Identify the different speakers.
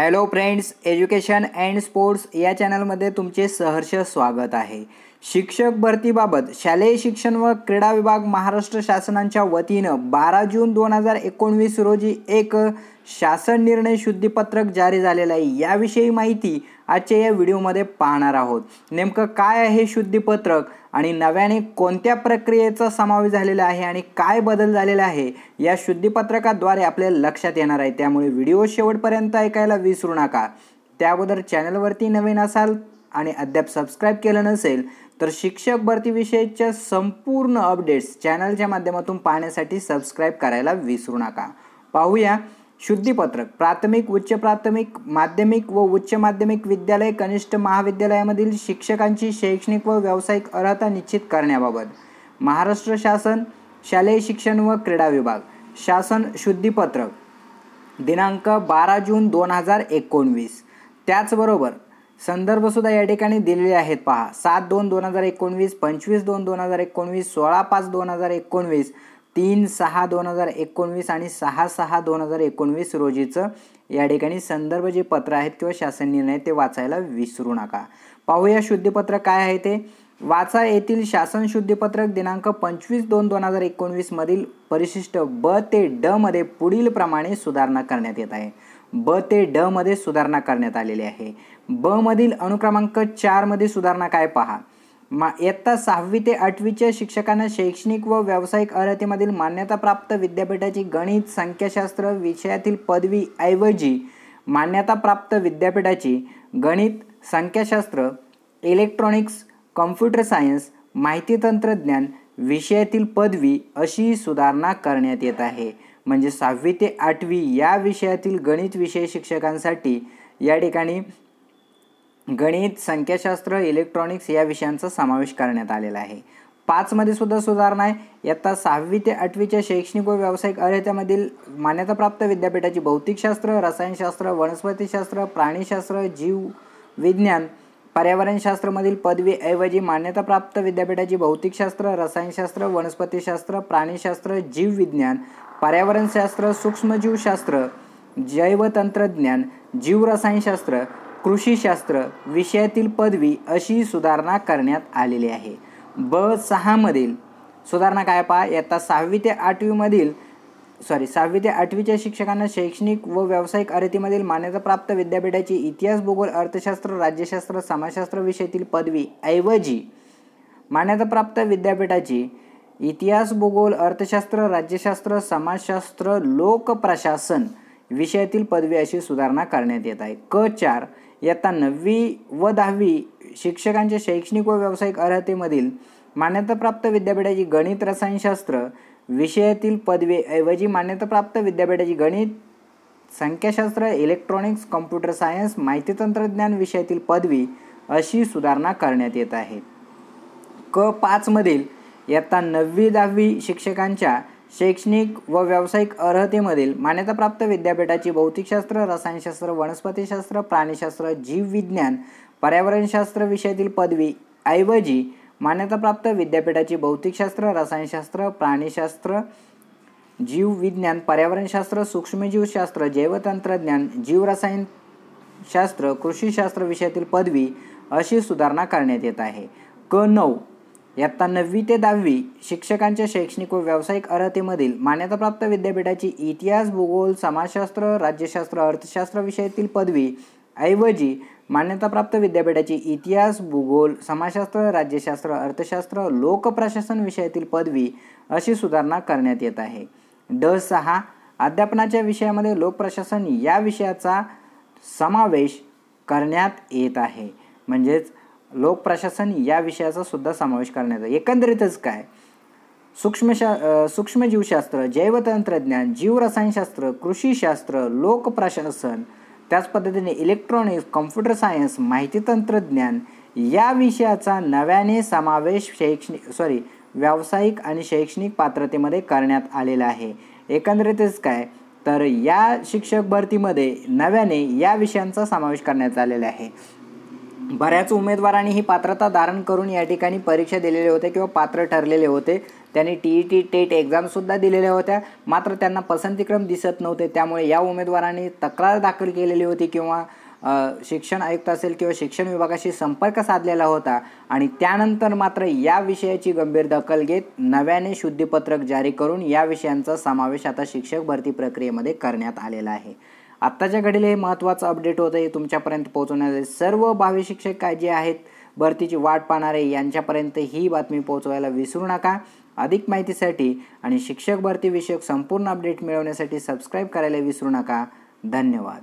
Speaker 1: Hello friends education and sports या चॅनलमध्ये तुमचे सहर्ष स्वागत आहे. शिक्षक भरतीबाबत शालेय शिक्षण व क्रीडा विभाग महाराष्ट्र शासनाच्या वतीनं बारा जून दोन हजार एकोणवीस रोजी एक शासन निर्णय शुद्धीपत्रक जारी झालेलं आहे. याविषयी माहिती आजच्या या व्हिडिओमध्ये पाहणार आहोत. नेमकं काय आहे शुद्धीपत्रक आणि नव्याने कोणत्या प्रक्रियेचा समावेश झालेला आहे आणि काय बदल झालेला आहे या शुद्धीपत्रकाद्वारे आपल्याला लक्षात येणार आहे. त्यामुळे व्हिडिओ शेवटपर्यंत ऐकायला विसरू नका. त्याबद्दल चॅनलवरती नवीन असाल आणि अद्याप सबस्क्राईब केलं नसेल तर शिक्षक भरतीविषयीच्या संपूर्ण अपडेट्स चॅनलच्या माध्यमातून पाहण्यासाठी सबस्क्राईब करायला विसरू नका. पाहूया शुद्धीपत्रक प्राथमिक उच्च प्राथमिक माध्यमिक व उच्च माध्यमिक विद्यालय कनिष्ठ महाविद्यालयामधील शिक्षकांची शैक्षणिक व व्यावसायिक अर्हता निश्चित करण्याबाबत महाराष्ट्र शासन शालेय शिक्षण व क्रीडा विभाग शासन शुद्धीपत्रक दिनांक बारा जून दोन हजार एकोणवीस. त्याचबरोबर संदर्भसुद्धा या ठिकाणी दिलेले आहेत पहा. सात दोन दोन हजार एकोणवीस पंचवीस दोन दोन हजार एकोणवीस सोळा पाच दोन हजार एकोणवीस तीन सहा दोन हजार एकोणवीस आणि सहा सहा दोन हजार एकोणवीस रोजीचं या ठिकाणी संदर्भ जे पत्र आहेत किंवा शासन निर्णय ते वाचायला विसरू नका. पाहूया शुद्धपत्र काय आहे ते. वाचा येथील शासन शुद्धपत्रक दिनांक पंचवीस दोन दोन हजार एकोणवीसमधील परिशिष्ट ब ते ड मध्ये पुढील प्रमाणे सुधारणा करण्यात येत आहे. ब ते ड मध्ये सुधारणा करण्यात आलेली आहे. ब मधील अनुक्रमांक चारमध्ये सुधारणा काय पहा. मा इयत्ता सहावी ते आठवीच्या शिक्षकांना शैक्षणिक व व्यावसायिक अर्हतेमधील मान्यताप्राप्त विद्यापीठाची गणित संख्याशास्त्र विषयातील पदवी ऐवजी मान्यताप्राप्त विद्यापीठाची गणित संख्याशास्त्र इलेक्ट्रॉनिक्स कॉम्प्युटर सायन्स माहिती तंत्रज्ञान विषयातील पदवी अशी सुधारणा करण्यात येत आहे. म्हणजे सहावी ते आठवी या विषयातील गणित विषय शिक्षकांसाठी या ठिकाणी गणित संख्याशास्त्र इलेक्ट्रॉनिक्स या विषयांचा समावेश करण्यात आलेला आहे. पाचमध्ये सुद्धा सुधारणा आहे. इयत्ता सहावी ते आठवीच्या शैक्षणिक व व्यावसायिक अर्हतेमधील मान्यताप्राप्त विद्यापीठाची भौतिकशास्त्र रसायनशास्त्र वनस्पतीशास्त्र प्राणीशास्त्र जीव विज्ञान पर्यावरणशास्त्रमधील पदवीऐवजी मान्यताप्राप्त विद्यापीठाची भौतिकशास्त्र रसायनशास्त्र वनस्पतीशास्त्र प्राणीशास्त्र जीवविज्ञान पर्यावरणशास्त्र सूक्ष्मजीवशास्त्र जैवतंत्रज्ञान जीवरसायनशास्त्र कृषीशास्त्र विषयातील पदवी अशी सुधारणा करण्यात आलेली आहे. ब सहामधील सुधारणा काय पहा? इयत्ता सहावी ते आठवीमधील सॉरी सहावी ते आठवीच्या शिक्षकांना शैक्षणिक व व्यावसायिक अर्थीमधील मान्यताप्राप्त विद्यापीठाची इतिहास भूगोल अर्थशास्त्र राज्यशास्त्र समाजशास्त्र विषयातील पदवी ऐवजी मान्यताप्राप्त विद्यापीठाची इतिहास भूगोल अर्थशास्त्र राज्यशास्त्र समाजशास्त्र लोकप्रशासन विषयातील पदवी अशी सुधारणा करण्यात येत आहे. क चार इयत्ता नववी व दहावी शिक्षकांच्या शैक्षणिक व व्यावसायिक अर्हतेमधील मान्यताप्राप्त विद्यापीठाची गणित रसायनशास्त्र विषयातील पदवीऐवजी मान्यताप्राप्त विद्यापीठाची गणित संख्याशास्त्र इलेक्ट्रॉनिक्स कॉम्प्युटर सायन्स माहिती तंत्रज्ञान विषयातील पदवी अशी सुधारणा करण्यात येत आहे. क पाचमधील इयत्ता नववी दहावी शिक्षकांच्या शैक्षणिक व व्यावसायिक अर्हतेमधील मान्यताप्राप्त विद्यापीठाची भौतिकशास्त्र रसायनशास्त्र वनस्पतीशास्त्र प्राणीशास्त्र जीवविज्ञान पर्यावरणशास्त्र विषयातील पदवी ऐवजी मान्यताप्राप्त विद्यापीठाची भौतिकशास्त्र रसायनशास्त्र प्राणीशास्त्र जीवविज्ञान पर्यावरणशास्त्र सूक्ष्मजीवशास्त्र जैवतंत्रज्ञान जीवरसायनशास्त्र कृषीशास्त्र विषयातील पदवी अशी सुधारणा करण्यात येत आहे. क नऊ. इयत्ता नववी ते दहावी शिक्षकांच्या शैक्षणिक व व्यावसायिक अर्हतेमधील मान्यताप्राप्त विद्यापीठाची इतिहास भूगोल समाजशास्त्र राज्यशास्त्र अर्थशास्त्र विषयातील पदवी ऐवजी मान्यताप्राप्त विद्यापीठाची इतिहास भूगोल समाजशास्त्र राज्यशास्त्र अर्थशास्त्र लोकप्रशासन विषयातील पदवी अशी सुधारणा करण्यात येत आहे. ड सहा अध्यापनाच्या विषयामध्ये लोकप्रशासन या विषयाचा समावेश करण्यात येत आहे. म्हणजेच लोकप्रशासन या विषयाचा सुद्धा समावेश करण्यात एकंदरीतच काय? सूक्ष्मशा सूक्ष्मजीवशास्त्र जैवतंत्रज्ञान जीवरसायनशास्त्र कृषीशास्त्र लोकप्रशासन त्याच पद्धतीने इलेक्ट्रॉनिक्स कॉम्प्युटर सायन्स माहिती तंत्रज्ञान या विषयाचा नव्याने समावेश शैक्षणिक सॉरी व्यावसायिक आणि शैक्षणिक पात्रतेमध्ये करण्यात आलेला आहे. एकंदरीतच काय? तर या शिक्षक भरतीमध्ये नव्याने या विषयांचा समावेश करण्यात आलेला आहे. बऱ्याच उमेदवारांनी ही पात्रता धारण करून या ठिकाणी परीक्षा दिलेले होते किंवा पात्र ठरलेले होते. त्यांनी टी ई टी टेट एक्झामसुद्धा दिलेल्या होत्या. मात्र त्यांना पसंतीक्रम दिसत नव्हते. त्यामुळे या उमेदवारांनी तक्रार दाखल केलेली होती किंवा शिक्षण आयुक्त असेल किंवा शिक्षण विभागाशी संपर्क साधलेला होता. आणि त्यानंतर मात्र या विषयाची गंभीर दखल घेत नव्याने शुद्धीपत्रक जारी करून या विषयांचा समावेश आता शिक्षक भरती प्रक्रियेमध्ये करण्यात आलेला आहे. आत्ताच्या घडीला हे महत्त्वाचं अपडेट होतं हे तुमच्यापर्यंत पोहोचवण्याचे सर्व भावी शिक्षक काय जे आहेत भरतीची वाट पाहणारे यांच्यापर्यंत ही बातमी पोहोचवायला विसरू नका. अधिक माहितीसाठी आणि शिक्षक भरतीविषयक संपूर्ण अपडेट मिळवण्यासाठी सबस्क्राईब करायला विसरू नका. धन्यवाद.